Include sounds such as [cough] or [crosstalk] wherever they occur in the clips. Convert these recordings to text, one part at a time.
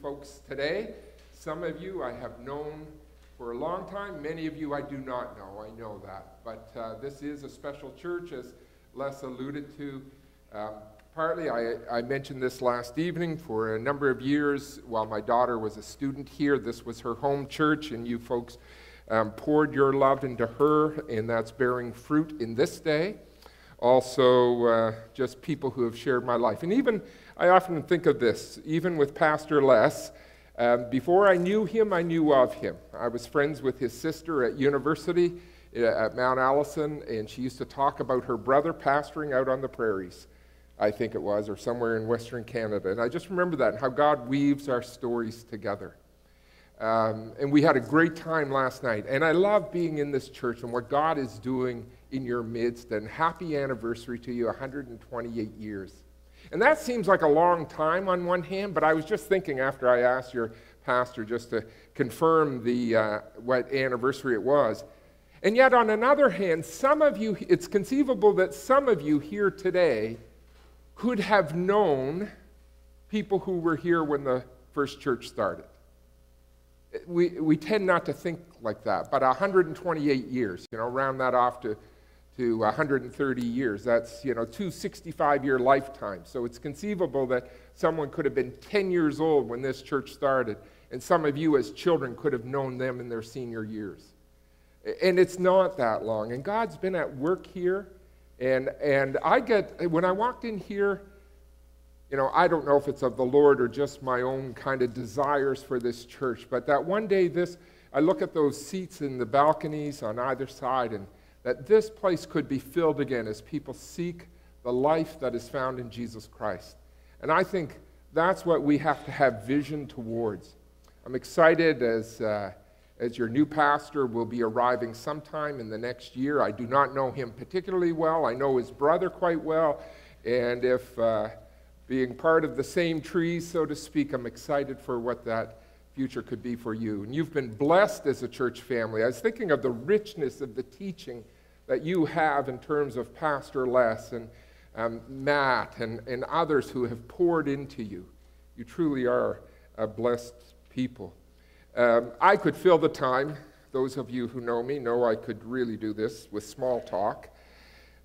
folks today. Some of you I have known for a long time, many of you I do not know, I know that. But uh, this is a special church, as Les alluded to. Um, partly, I, I mentioned this last evening, for a number of years while my daughter was a student here, this was her home church, and you folks um, poured your love into her, and that's bearing fruit in this day. Also, uh, just people who have shared my life. And even, I often think of this, even with Pastor Les, um, before I knew him, I knew of him. I was friends with his sister at university uh, at Mount Allison, and she used to talk about her brother pastoring out on the prairies, I think it was, or somewhere in Western Canada. And I just remember that and how God weaves our stories together. Um, and we had a great time last night. And I love being in this church and what God is doing in your midst. And happy anniversary to you, 128 years. And that seems like a long time on one hand, but I was just thinking after I asked your pastor just to confirm the, uh, what anniversary it was. And yet, on another hand, some of you, it's conceivable that some of you here today could have known people who were here when the first church started we, we tend not to think like that, but 128 years, you know, round that off to, to 130 years. That's, you know, two 65 year lifetimes. So it's conceivable that someone could have been 10 years old when this church started, and some of you as children could have known them in their senior years. And it's not that long. And God's been at work here. And, and I get, when I walked in here, you know, I don't know if it's of the Lord or just my own kind of desires for this church, but that one day this, I look at those seats in the balconies on either side, and that this place could be filled again as people seek the life that is found in Jesus Christ. And I think that's what we have to have vision towards. I'm excited as, uh, as your new pastor will be arriving sometime in the next year. I do not know him particularly well, I know his brother quite well, and if. Uh, being part of the same tree, so to speak, I'm excited for what that future could be for you. And you've been blessed as a church family. I was thinking of the richness of the teaching that you have in terms of Pastor Les and um, Matt and, and others who have poured into you. You truly are a blessed people. Um, I could fill the time. Those of you who know me know I could really do this with small talk.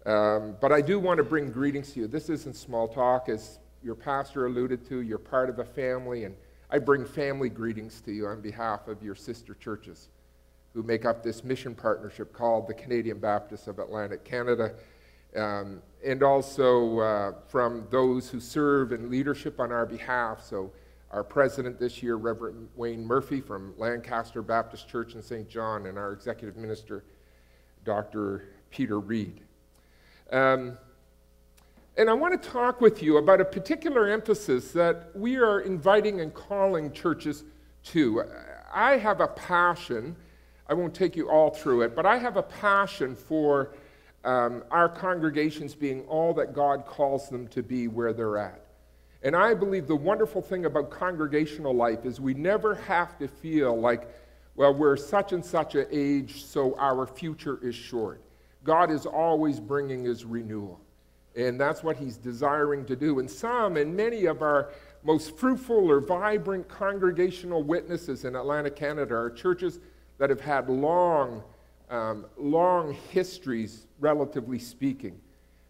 Um, but I do want to bring greetings to you. This isn't small talk, as your pastor alluded to, you're part of a family, and I bring family greetings to you on behalf of your sister churches who make up this mission partnership called the Canadian Baptists of Atlantic Canada, um, and also uh, from those who serve in leadership on our behalf. So, our president this year, Reverend Wayne Murphy from Lancaster Baptist Church in St. John, and our executive minister, Dr. Peter Reid. Um, and I want to talk with you about a particular emphasis that we are inviting and calling churches to. I have a passion, I won't take you all through it, but I have a passion for um, our congregations being all that God calls them to be where they're at. And I believe the wonderful thing about congregational life is we never have to feel like, well, we're such and such an age, so our future is short. God is always bringing his renewal. And that's what he's desiring to do. And some and many of our most fruitful or vibrant congregational witnesses in Atlantic Canada are churches that have had long, um, long histories, relatively speaking.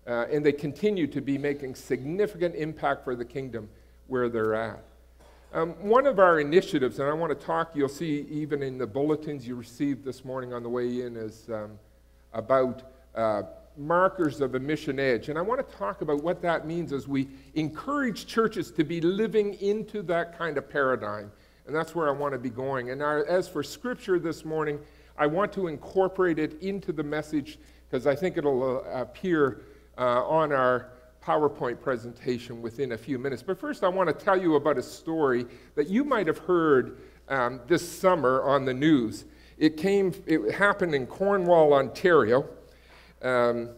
Uh, and they continue to be making significant impact for the kingdom where they're at. Um, one of our initiatives, and I want to talk, you'll see even in the bulletins you received this morning on the way in, is um, about uh, markers of a mission edge. And I want to talk about what that means as we encourage churches to be living into that kind of paradigm. And that's where I want to be going. And our, as for scripture this morning, I want to incorporate it into the message because I think it'll uh, appear uh, on our PowerPoint presentation within a few minutes. But first, I want to tell you about a story that you might have heard um, this summer on the news. It came, it happened in Cornwall, Ontario. Um,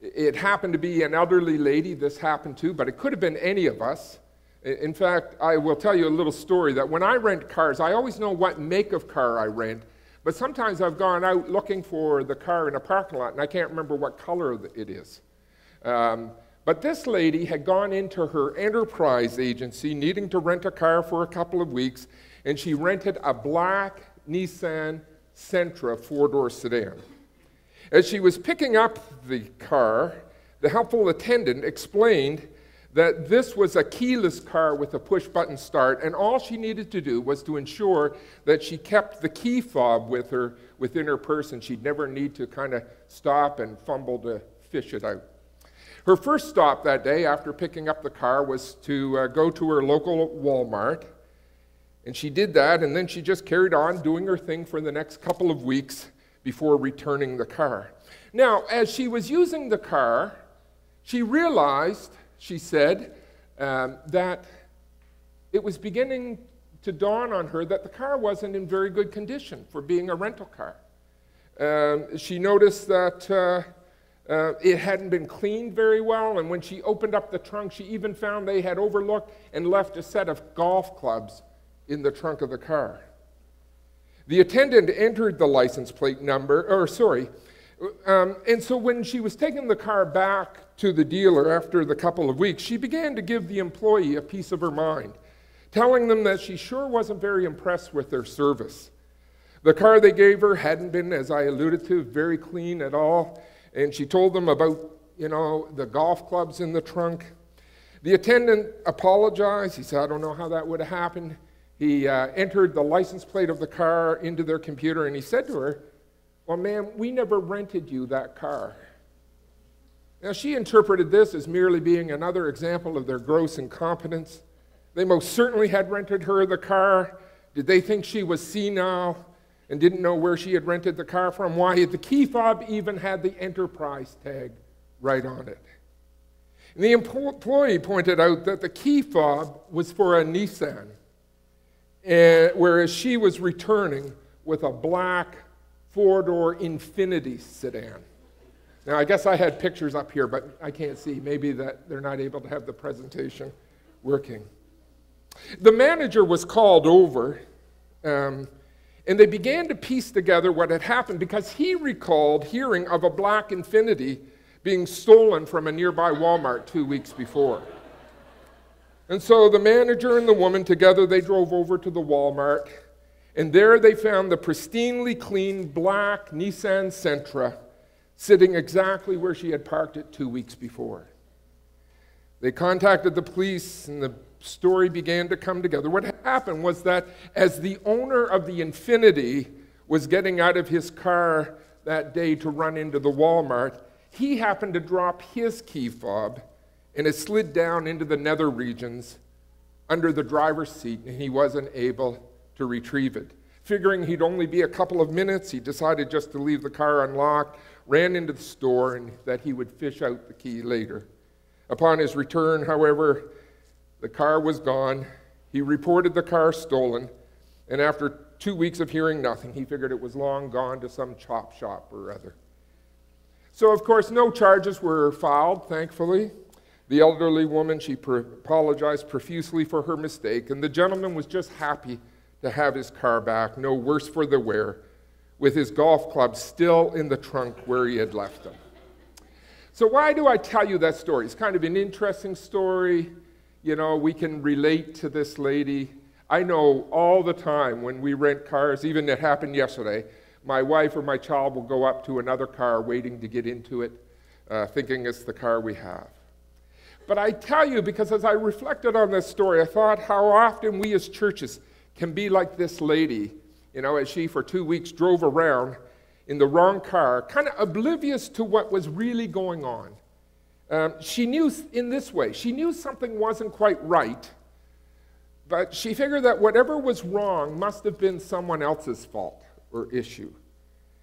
it happened to be an elderly lady this happened to, but it could have been any of us. In fact, I will tell you a little story that when I rent cars, I always know what make of car I rent, but sometimes I've gone out looking for the car in a parking lot and I can't remember what color it is. Um, But this lady had gone into her enterprise agency needing to rent a car for a couple of weeks, and she rented a black Nissan Sentra four door sedan. As she was picking up the car, the helpful attendant explained that this was a keyless car with a push button start, and all she needed to do was to ensure that she kept the key fob with her within her purse and she'd never need to kind of stop and fumble to fish it out. Her first stop that day after picking up the car was to uh, go to her local Walmart. And she did that, and then she just carried on doing her thing for the next couple of weeks before returning the car. Now, as she was using the car, she realized, she said, um, that it was beginning to dawn on her that the car wasn't in very good condition for being a rental car. Um, she noticed that. Uh, uh, it hadn't been cleaned very well, and when she opened up the trunk, she even found they had overlooked and left a set of golf clubs in the trunk of the car. The attendant entered the license plate number, or sorry, um, and so when she was taking the car back to the dealer after the couple of weeks, she began to give the employee a piece of her mind, telling them that she sure wasn't very impressed with their service. The car they gave her hadn't been, as I alluded to, very clean at all and she told them about, you know, the golf clubs in the trunk. The attendant apologized. He said, I don't know how that would have happened. He uh, entered the license plate of the car into their computer and he said to her, Well, ma'am, we never rented you that car. Now, she interpreted this as merely being another example of their gross incompetence. They most certainly had rented her the car. Did they think she was senile? and didn't know where she had rented the car from. Why? The key fob even had the enterprise tag right on it. And the employee pointed out that the key fob was for a Nissan, and, whereas she was returning with a black four door Infiniti sedan. Now, I guess I had pictures up here, but I can't see. Maybe that they're not able to have the presentation working. The manager was called over. Um, and they began to piece together what had happened because he recalled hearing of a black Infiniti being stolen from a nearby Walmart two weeks before. And so the manager and the woman together they drove over to the Walmart and there they found the pristinely clean black Nissan Sentra sitting exactly where she had parked it 2 weeks before. They contacted the police and the story began to come together. What happened was that as the owner of the Infiniti was getting out of his car that day to run into the Walmart, he happened to drop his key fob and it slid down into the nether regions under the driver's seat and he wasn't able to retrieve it. Figuring he'd only be a couple of minutes, he decided just to leave the car unlocked, ran into the store, and that he would fish out the key later. Upon his return, however, the car was gone. He reported the car stolen, and after two weeks of hearing nothing, he figured it was long gone to some chop shop or other. So, of course, no charges were filed, thankfully. The elderly woman, she apologized profusely for her mistake, and the gentleman was just happy to have his car back, no worse for the wear, with his golf club still in the trunk where he had left them. So, why do I tell you that story? It's kind of an interesting story you know, we can relate to this lady. I know all the time when we rent cars, even it happened yesterday, my wife or my child will go up to another car waiting to get into it, uh, thinking it's the car we have. But I tell you, because as I reflected on this story, I thought how often we as churches can be like this lady, you know, as she for two weeks drove around in the wrong car, kind of oblivious to what was really going on. Um, she knew in this way, she knew something wasn't quite right, but she figured that whatever was wrong must have been someone else's fault or issue.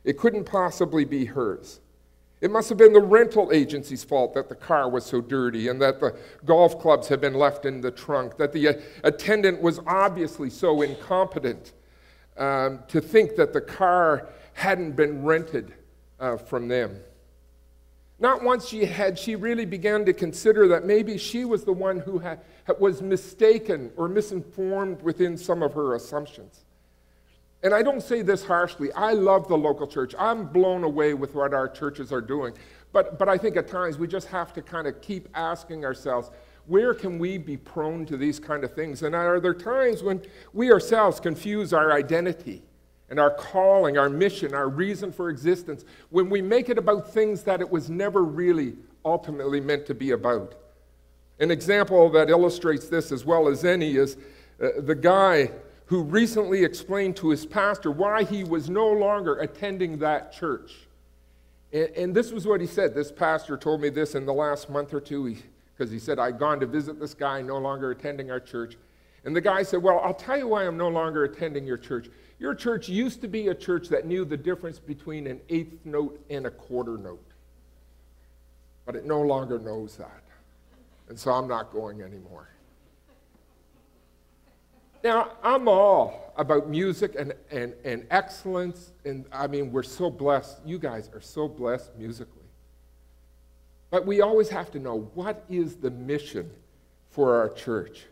It couldn't possibly be hers. It must have been the rental agency's fault that the car was so dirty and that the golf clubs had been left in the trunk, that the attendant was obviously so incompetent um, to think that the car hadn't been rented uh, from them. Not once she had she really began to consider that maybe she was the one who was mistaken or misinformed within some of her assumptions. And I don't say this harshly. I love the local church. I'm blown away with what our churches are doing. But, but I think at times we just have to kind of keep asking ourselves, where can we be prone to these kind of things? And are there times when we ourselves confuse our identity and our calling, our mission, our reason for existence, when we make it about things that it was never really ultimately meant to be about? An example that illustrates this as well as any is uh, the guy who recently explained to his pastor why he was no longer attending that church. And, and this was what he said. This pastor told me this in the last month or two because he, he said, I'd gone to visit this guy, no longer attending our church. And the guy said, Well, I'll tell you why I'm no longer attending your church. Your church used to be a church that knew the difference between an eighth note and a quarter note, but it no longer knows that. And so I'm not going anymore. Now, I'm all about music and, and, and excellence. And I mean, we're so blessed. You guys are so blessed musically. But we always have to know what is the mission for our church?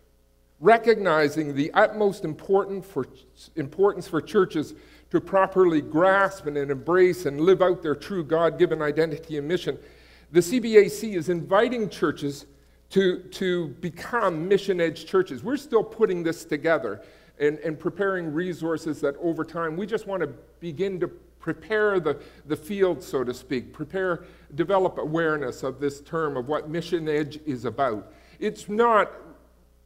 Recognizing the utmost important for, importance for churches to properly grasp and embrace and live out their true God given identity and mission, the CBAC is inviting churches to, to become mission edge churches. We're still putting this together and, and preparing resources that over time we just want to begin to prepare the, the field, so to speak, prepare, develop awareness of this term of what mission edge is about. It's not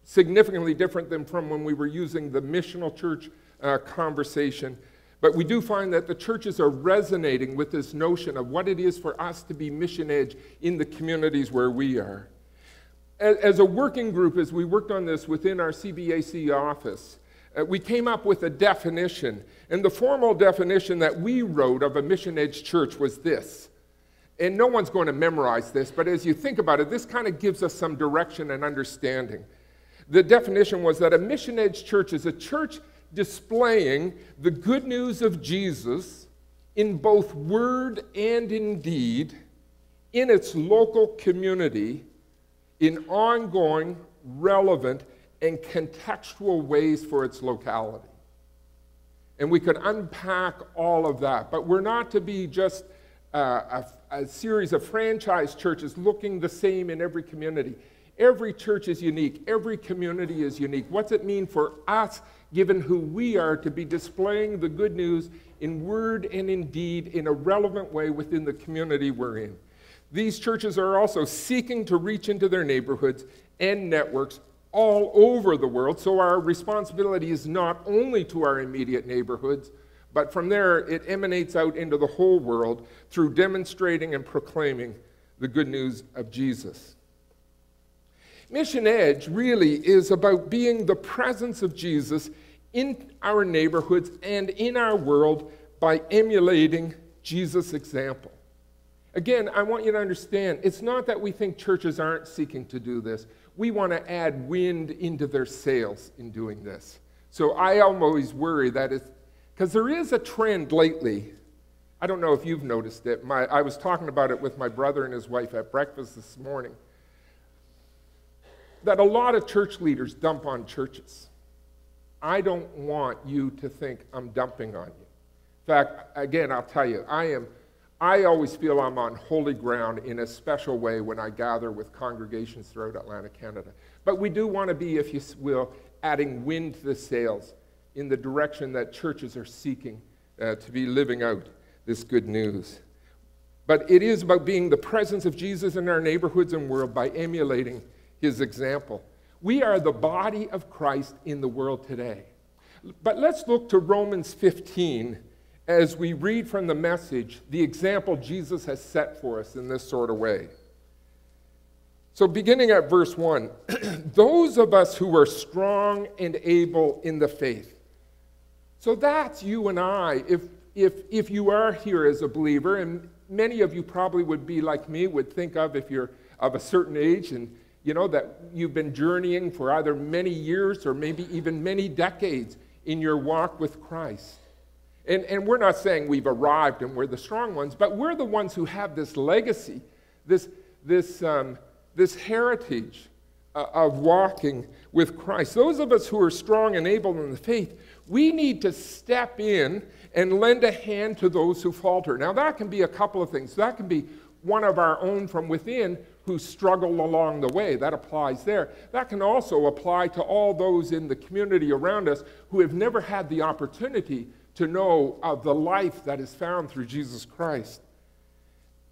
significantly different than from when we were using the missional church uh, conversation. But we do find that the churches are resonating with this notion of what it is for us to be mission edge in the communities where we are as a working group, as we worked on this within our CBAC office, uh, we came up with a definition. And the formal definition that we wrote of a mission edge church was this. And no one's going to memorize this, but as you think about it, this kind of gives us some direction and understanding. The definition was that a mission edge church is a church displaying the good news of Jesus in both word and in deed in its local community in ongoing, relevant, and contextual ways for its locality. And we could unpack all of that, but we're not to be just uh, a, a series of franchise churches looking the same in every community. Every church is unique, every community is unique. What's it mean for us, given who we are, to be displaying the good news in word and in deed in a relevant way within the community we're in? These churches are also seeking to reach into their neighborhoods and networks all over the world. So our responsibility is not only to our immediate neighborhoods, but from there it emanates out into the whole world through demonstrating and proclaiming the good news of Jesus. Mission Edge really is about being the presence of Jesus in our neighborhoods and in our world by emulating Jesus' example. Again, I want you to understand it's not that we think churches aren't seeking to do this. We want to add wind into their sails in doing this. So I always worry that it's because there is a trend lately. I don't know if you've noticed it. My, I was talking about it with my brother and his wife at breakfast this morning. That a lot of church leaders dump on churches. I don't want you to think I'm dumping on you. In fact, again, I'll tell you, I am I always feel I'm on holy ground in a special way when I gather with congregations throughout Atlantic Canada. But we do want to be, if you will, adding wind to the sails in the direction that churches are seeking uh, to be living out this good news. But it is about being the presence of Jesus in our neighborhoods and world by emulating his example. We are the body of Christ in the world today. But let's look to Romans 15 as we read from the message the example Jesus has set for us in this sort of way. So, beginning at verse 1, [clears throat] those of us who are strong and able in the faith. So, that's you and I. If, if, if you are here as a believer, and many of you probably would be like me, would think of if you're of a certain age and you know that you've been journeying for either many years or maybe even many decades in your walk with Christ. And, and we're not saying we've arrived and we're the strong ones, but we're the ones who have this legacy, this, this, um, this heritage uh, of walking with Christ. Those of us who are strong and able in the faith, we need to step in and lend a hand to those who falter. Now, that can be a couple of things. That can be one of our own from within who struggle along the way. That applies there. That can also apply to all those in the community around us who have never had the opportunity to know of the life that is found through Jesus Christ.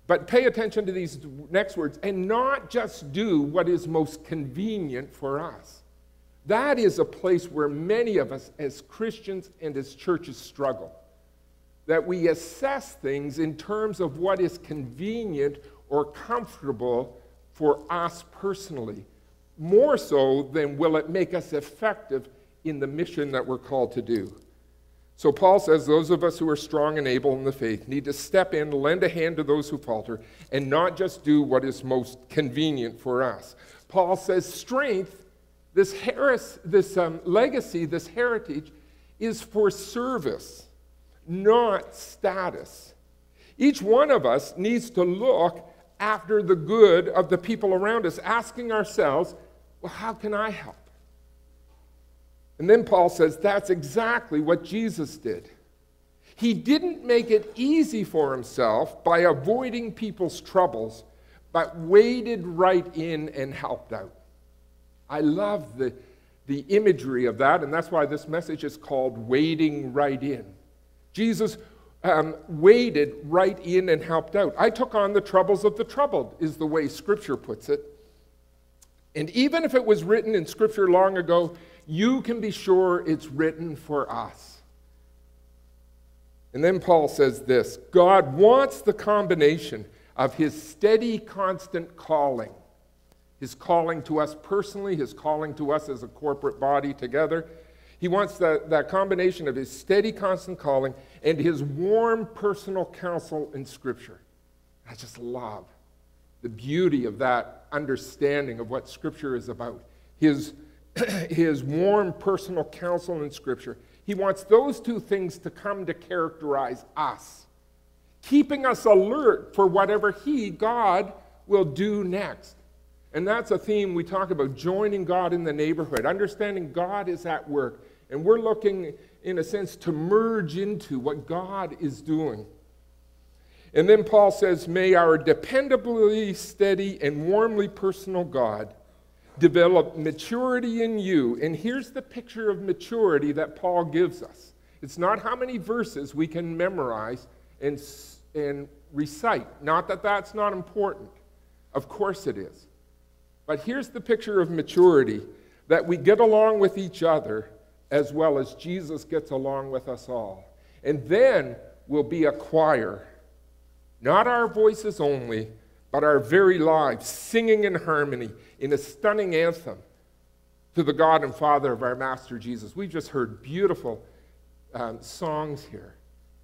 But pay attention to these next words and not just do what is most convenient for us. That is a place where many of us as Christians and as churches struggle. That we assess things in terms of what is convenient or comfortable for us personally, more so than will it make us effective in the mission that we're called to do. So Paul says those of us who are strong and able in the faith need to step in, lend a hand to those who falter, and not just do what is most convenient for us. Paul says strength, this, heres, this um, legacy, this heritage, is for service, not status. Each one of us needs to look after the good of the people around us, asking ourselves, well, how can I help? And then Paul says that's exactly what Jesus did. He didn't make it easy for himself by avoiding people's troubles, but waded right in and helped out. I love the, the imagery of that, and that's why this message is called Wading Right In. Jesus um, waded right in and helped out. I took on the troubles of the troubled, is the way Scripture puts it. And even if it was written in Scripture long ago, you can be sure it's written for us. And then Paul says this God wants the combination of his steady, constant calling, his calling to us personally, his calling to us as a corporate body together. He wants that, that combination of his steady, constant calling and his warm personal counsel in Scripture. I just love the beauty of that understanding of what Scripture is about. His [clears throat] his warm personal counsel in Scripture. He wants those two things to come to characterize us, keeping us alert for whatever He, God, will do next. And that's a theme we talk about joining God in the neighborhood, understanding God is at work. And we're looking, in a sense, to merge into what God is doing. And then Paul says, May our dependably steady and warmly personal God develop maturity in you. And here's the picture of maturity that Paul gives us it's not how many verses we can memorize and, and recite. Not that that's not important, of course it is. But here's the picture of maturity that we get along with each other as well as Jesus gets along with us all. And then we'll be a choir, not our voices only, but our very lives, singing in harmony in a stunning anthem to the God and Father of our Master Jesus. We've just heard beautiful um, songs here,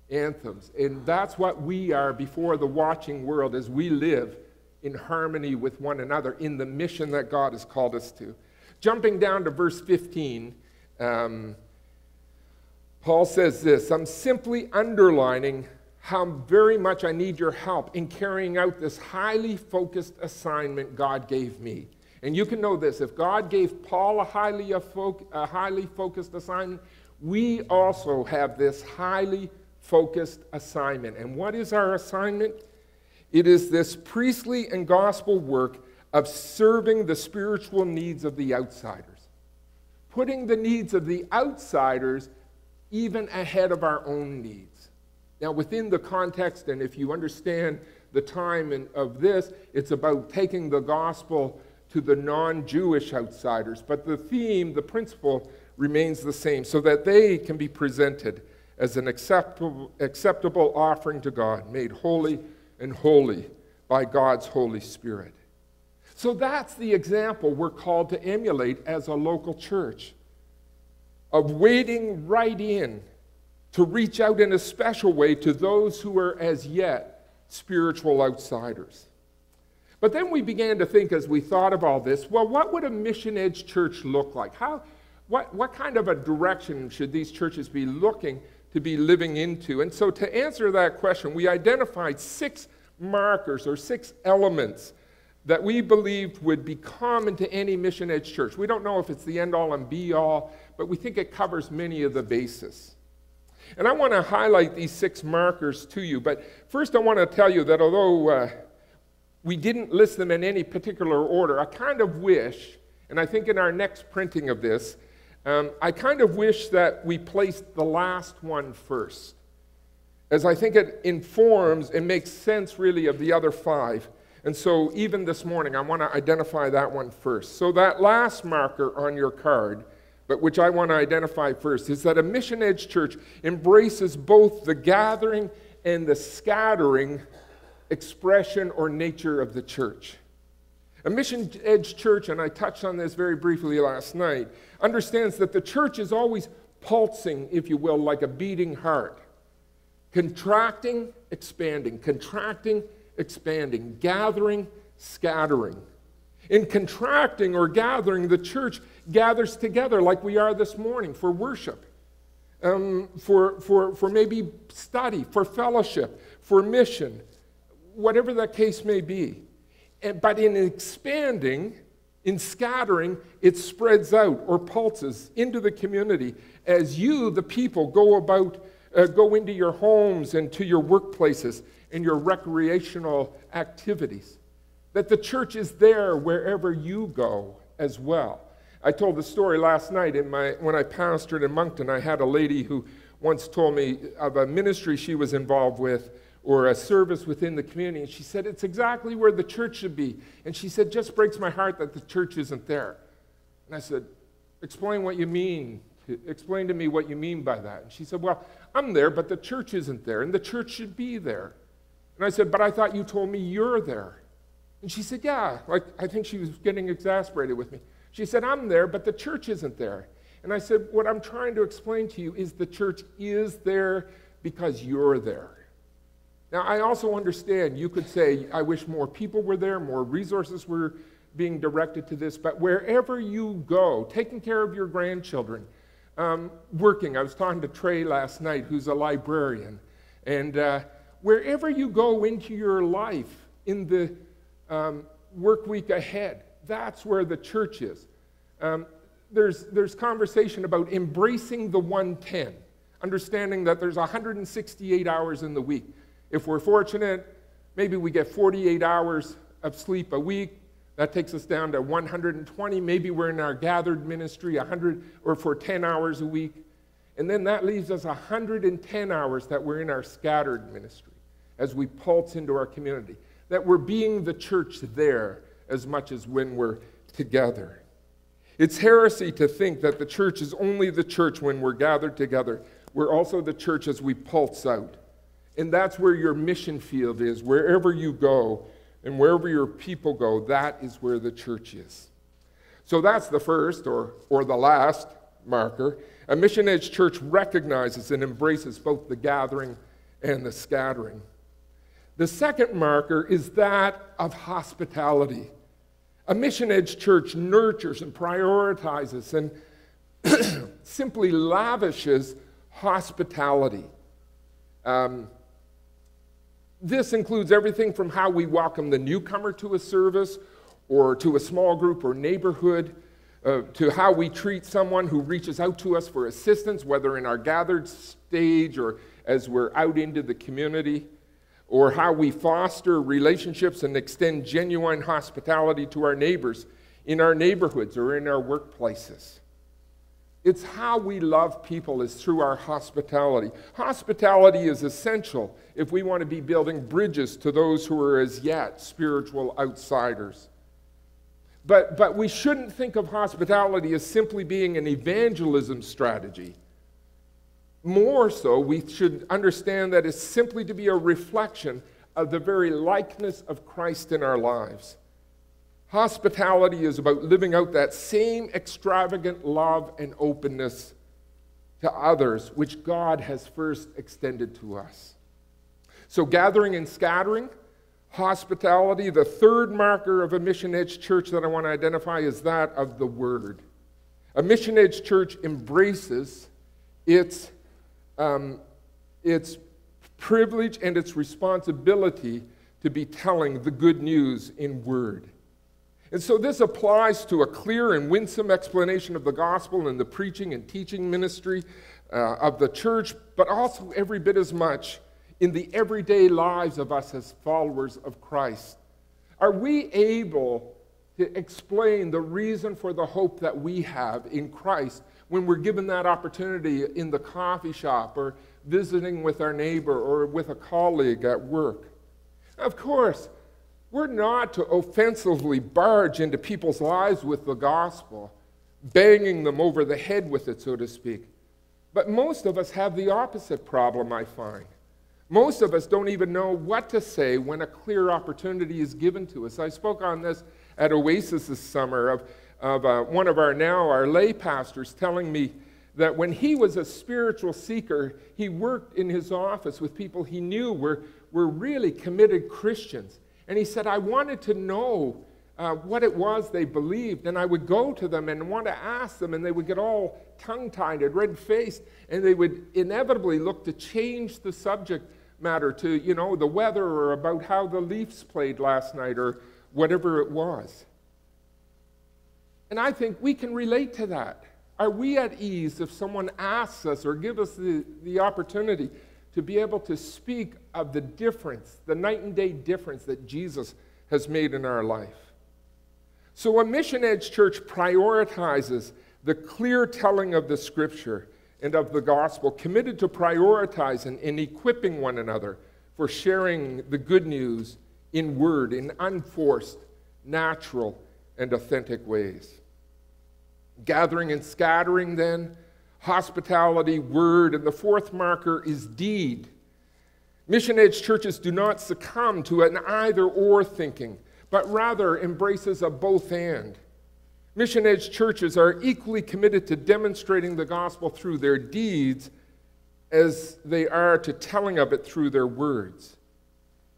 anthems, and that's what we are before the watching world as we live in harmony with one another in the mission that God has called us to. Jumping down to verse 15, um, Paul says this I'm simply underlining how very much I need your help in carrying out this highly focused assignment God gave me. And you can know this if God gave Paul a highly, a, a highly focused assignment, we also have this highly focused assignment. And what is our assignment? It is this priestly and gospel work of serving the spiritual needs of the outsiders, putting the needs of the outsiders even ahead of our own needs. Now, within the context, and if you understand the time in, of this, it's about taking the gospel to the non Jewish outsiders. But the theme, the principle, remains the same so that they can be presented as an acceptable, acceptable offering to God, made holy and holy by God's Holy Spirit. So that's the example we're called to emulate as a local church of wading right in to reach out in a special way to those who are as yet spiritual outsiders. But then we began to think as we thought of all this well, what would a mission edge church look like? How, what, what kind of a direction should these churches be looking to be living into? And so, to answer that question, we identified six markers or six elements that we believed would be common to any mission edge church. We don't know if it's the end all and be all, but we think it covers many of the bases. And I want to highlight these six markers to you, but first I want to tell you that although uh, we didn't list them in any particular order, I kind of wish, and I think in our next printing of this, um, I kind of wish that we placed the last one first, as I think it informs and makes sense really of the other five. And so, even this morning, I want to identify that one first. So, that last marker on your card, but which I want to identify first, is that a mission edge church embraces both the gathering and the scattering expression or nature of the church. A mission edge church, and I touched on this very briefly last night, understands that the church is always pulsing, if you will, like a beating heart, contracting, expanding, contracting, expanding, gathering, scattering. In contracting or gathering, the church gathers together like we are this morning for worship, um, for, for, for maybe study, for fellowship, for mission, whatever that case may be. And, but in expanding, in scattering, it spreads out or pulses into the community as you, the people, go about, uh, go into your homes and to your workplaces and your recreational activities. That the church is there wherever you go as well. I told the story last night in my, when I pastored in Moncton. I had a lady who once told me of a ministry she was involved with or a service within the community. And she said, It's exactly where the church should be. And she said, Just breaks my heart that the church isn't there. And I said, Explain what you mean. Explain to me what you mean by that. And she said, Well, I'm there, but the church isn't there, and the church should be there. And I said, But I thought you told me you're there. And she said, Yeah. Like, I think she was getting exasperated with me. She said, I'm there, but the church isn't there. And I said, What I'm trying to explain to you is the church is there because you're there. Now, I also understand you could say, I wish more people were there, more resources were being directed to this, but wherever you go, taking care of your grandchildren, um, working, I was talking to Trey last night, who's a librarian, and uh, wherever you go into your life in the um, work week ahead, that's where the church is. Um, there's, there's conversation about embracing the 110, understanding that there's 168 hours in the week. If we're fortunate, maybe we get 48 hours of sleep a week. That takes us down to 120. Maybe we're in our gathered ministry 100 or for 10 hours a week. And then that leaves us 110 hours that we're in our scattered ministry as we pulse into our community. That we're being the church there as much as when we're together. It's heresy to think that the church is only the church when we're gathered together. We're also the church as we pulse out. And that's where your mission field is. Wherever you go and wherever your people go, that is where the church is. So that's the first or, or the last marker. A mission edge church recognizes and embraces both the gathering and the scattering. The second marker is that of hospitality. A mission edge church nurtures and prioritizes and [clears throat] simply lavishes hospitality. Um, this includes everything from how we welcome the newcomer to a service or to a small group or neighborhood uh, to how we treat someone who reaches out to us for assistance, whether in our gathered stage or as we're out into the community, or how we foster relationships and extend genuine hospitality to our neighbors in our neighborhoods or in our workplaces. It's how we love people is through our hospitality. Hospitality is essential if we want to be building bridges to those who are as yet spiritual outsiders. But, but we shouldn't think of hospitality as simply being an evangelism strategy. More so, we should understand that it's simply to be a reflection of the very likeness of Christ in our lives. Hospitality is about living out that same extravagant love and openness to others, which God has first extended to us. So, gathering and scattering, hospitality. The third marker of a mission edge church that I want to identify is that of the Word. A mission edge church embraces its, um, its privilege and its responsibility to be telling the good news in word. And so this applies to a clear and winsome explanation of the gospel in the preaching and teaching ministry uh, of the church, but also every bit as much in the everyday lives of us as followers of Christ. Are we able to explain the reason for the hope that we have in Christ when we're given that opportunity in the coffee shop or visiting with our neighbor or with a colleague at work? Of course, we're not to offensively barge into people's lives with the gospel, banging them over the head with it, so to speak. But most of us have the opposite problem, I find. Most of us don't even know what to say when a clear opportunity is given to us. I spoke on this at Oasis this summer of, of uh, one of our now, our lay pastors, telling me that when he was a spiritual seeker, he worked in his office with people he knew were, were really committed Christians. And he said, I wanted to know uh, what it was they believed. And I would go to them and want to ask them, and they would get all tongue tied and red faced, and they would inevitably look to change the subject matter to, you know, the weather or about how the Leafs played last night or whatever it was. And I think we can relate to that. Are we at ease if someone asks us or gives us the, the opportunity to be able to speak of the difference, the night and day difference that Jesus has made in our life? So, a Mission Edge church prioritizes the clear telling of the scripture and of the gospel, committed to prioritizing and equipping one another for sharing the good news in word, in unforced, natural, and authentic ways. Gathering and scattering, then, hospitality, word, and the fourth marker is deed. Mission Edge churches do not succumb to an either or thinking, but rather embraces a both and. Mission Edge churches are equally committed to demonstrating the gospel through their deeds as they are to telling of it through their words.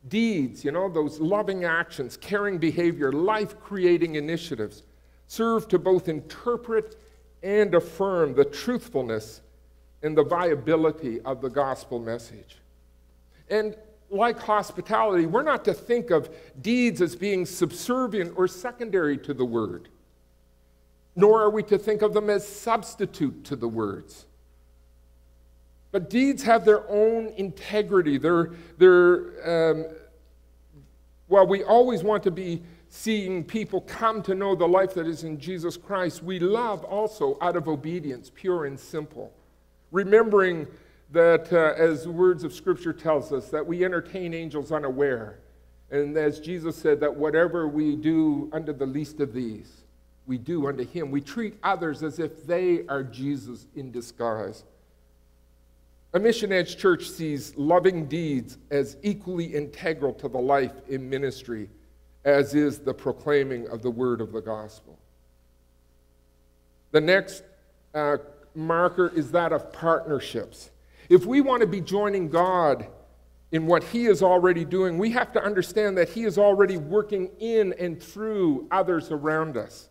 Deeds, you know, those loving actions, caring behavior, life creating initiatives serve to both interpret and affirm the truthfulness and the viability of the gospel message. And like hospitality, we're not to think of deeds as being subservient or secondary to the word nor are we to think of them as substitute to the words. But deeds have their own integrity. They're, they're, um, while we always want to be seeing people come to know the life that is in Jesus Christ, we love also out of obedience, pure and simple. Remembering that, uh, as the words of Scripture tells us, that we entertain angels unaware. And as Jesus said, that whatever we do under the least of these, we do unto him. We treat others as if they are Jesus in disguise. A Mission Edge church sees loving deeds as equally integral to the life in ministry as is the proclaiming of the word of the gospel. The next uh, marker is that of partnerships. If we want to be joining God in what He is already doing, we have to understand that He is already working in and through others around us.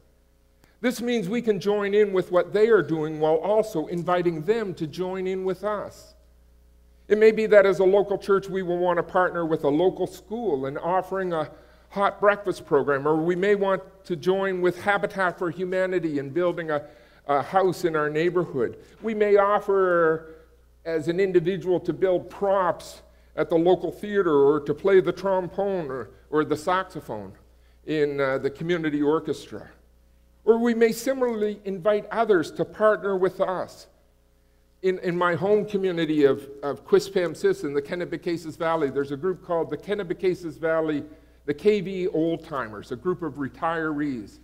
This means we can join in with what they are doing while also inviting them to join in with us. It may be that as a local church, we will want to partner with a local school in offering a hot breakfast program, or we may want to join with Habitat for Humanity in building a, a house in our neighborhood. We may offer as an individual to build props at the local theater or to play the trombone or, or the saxophone in uh, the community orchestra. Or we may similarly invite others to partner with us. In, in my home community of, of Quispamsis in the Kennebecasis Valley, there's a group called the Kennebecasis Valley, the KV Old Timers, a group of retirees.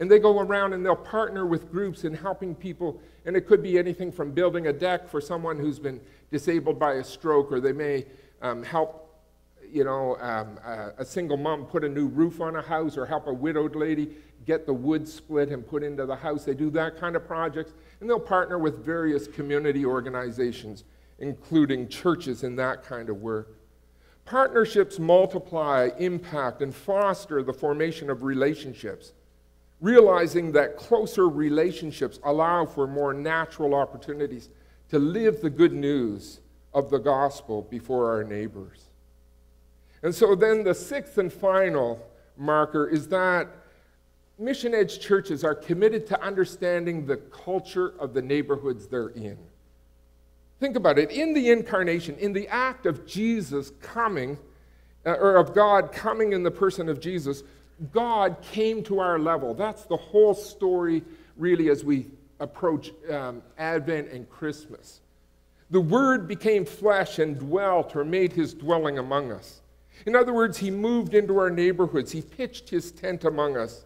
And they go around and they'll partner with groups in helping people. And it could be anything from building a deck for someone who's been disabled by a stroke, or they may um, help, you know, um, a, a single mom put a new roof on a house, or help a widowed lady get the wood split and put into the house. They do that kind of projects, and they'll partner with various community organizations, including churches in that kind of work. Partnerships multiply, impact, and foster the formation of relationships, realizing that closer relationships allow for more natural opportunities to live the good news of the gospel before our neighbors. And so then the sixth and final marker is that Mission Edge churches are committed to understanding the culture of the neighborhoods they're in. Think about it. In the incarnation, in the act of Jesus coming, uh, or of God coming in the person of Jesus, God came to our level. That's the whole story, really, as we approach um, Advent and Christmas. The Word became flesh and dwelt or made his dwelling among us. In other words, he moved into our neighborhoods, he pitched his tent among us.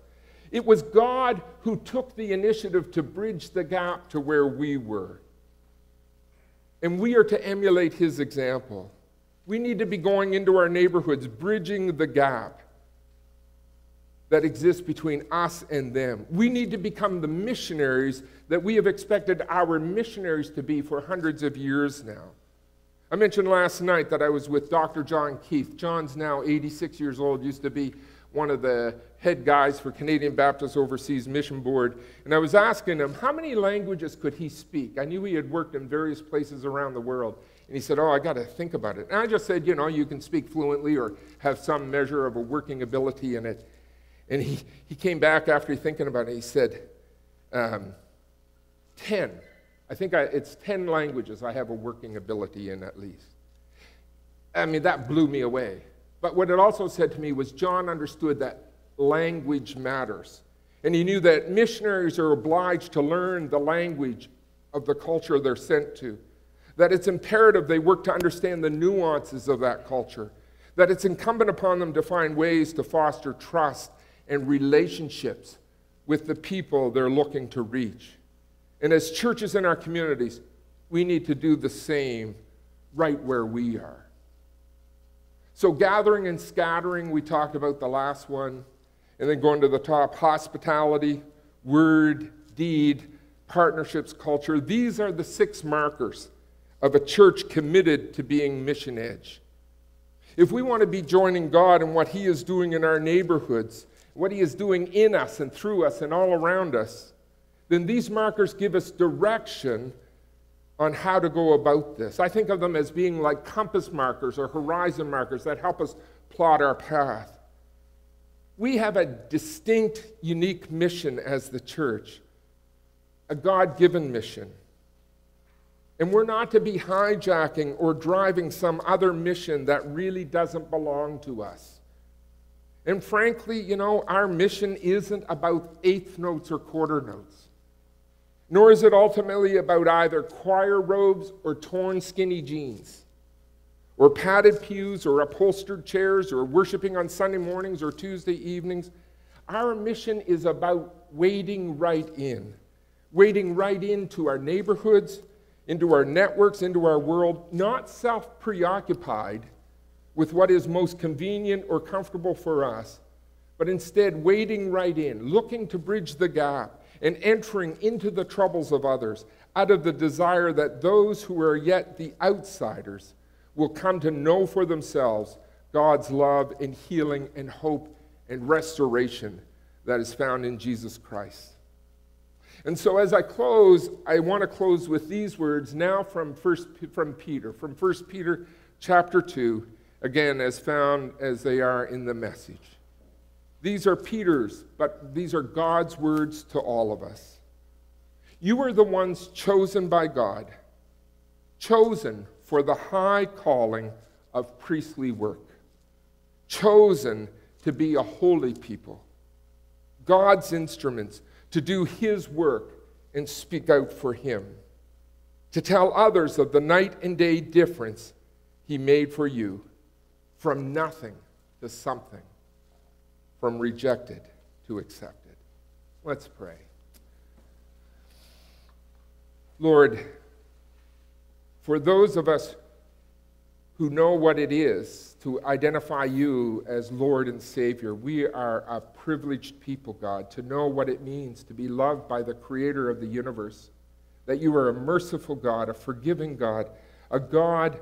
It was God who took the initiative to bridge the gap to where we were. And we are to emulate his example. We need to be going into our neighborhoods, bridging the gap that exists between us and them. We need to become the missionaries that we have expected our missionaries to be for hundreds of years now. I mentioned last night that I was with Dr. John Keith. John's now 86 years old, used to be one of the head guys for Canadian Baptist Overseas Mission Board. And I was asking him, how many languages could he speak? I knew he had worked in various places around the world. And he said, Oh, I got to think about it. And I just said, You know, you can speak fluently or have some measure of a working ability in it. And he, he came back after thinking about it. He said, um, 10. I think I, it's 10 languages I have a working ability in at least. I mean, that blew me away. But what it also said to me was John understood that language matters. And he knew that missionaries are obliged to learn the language of the culture they're sent to. That it's imperative they work to understand the nuances of that culture. That it's incumbent upon them to find ways to foster trust and relationships with the people they're looking to reach. And as churches in our communities, we need to do the same right where we are. So, gathering and scattering, we talked about the last one. And then going to the top hospitality, word, deed, partnerships, culture. These are the six markers of a church committed to being mission edge. If we want to be joining God in what He is doing in our neighborhoods, what He is doing in us and through us and all around us, then these markers give us direction on how to go about this. I think of them as being like compass markers or horizon markers that help us plot our path. We have a distinct, unique mission as the church, a God given mission. And we're not to be hijacking or driving some other mission that really doesn't belong to us. And frankly, you know, our mission isn't about eighth notes or quarter notes nor is it ultimately about either choir robes or torn skinny jeans, or padded pews or upholstered chairs, or worshiping on Sunday mornings or Tuesday evenings. Our mission is about wading right in, wading right into our neighborhoods, into our networks, into our world, not self preoccupied with what is most convenient or comfortable for us, but instead wading right in, looking to bridge the gap and entering into the troubles of others out of the desire that those who are yet the outsiders will come to know for themselves God's love and healing and hope and restoration that is found in Jesus Christ. And so as I close, I want to close with these words now from first from Peter, from 1 Peter chapter 2, again as found as they are in the message. These are Peter's, but these are God's words to all of us. You are the ones chosen by God, chosen for the high calling of priestly work, chosen to be a holy people, God's instruments to do His work and speak out for Him, to tell others of the night and day difference He made for you from nothing to something from rejected to accepted. Let's pray. Lord, for those of us who know what it is to identify you as Lord and Savior, we are a privileged people, God, to know what it means to be loved by the Creator of the universe, that you are a merciful God, a forgiving God, a God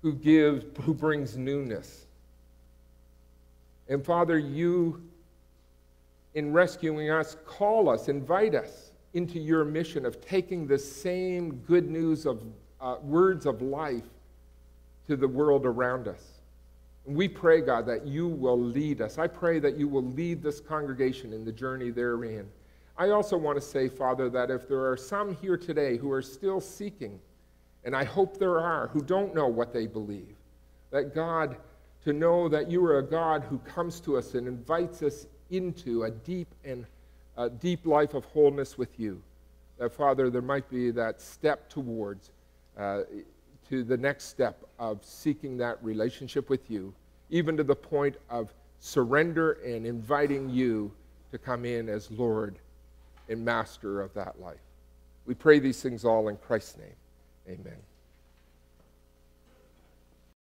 who gives, who brings newness. And Father, you, in rescuing us, call us, invite us into your mission of taking the same good news of uh, words of life to the world around us. And we pray, God, that you will lead us. I pray that you will lead this congregation in the journey therein. I also want to say, Father, that if there are some here today who are still seeking, and I hope there are, who don't know what they believe, that God, to know that you are a God who comes to us and invites us into a deep and a deep life of wholeness with you. That, Father, there might be that step towards, uh, to the next step of seeking that relationship with you, even to the point of surrender and inviting you to come in as Lord and master of that life. We pray these things all in Christ's name. Amen.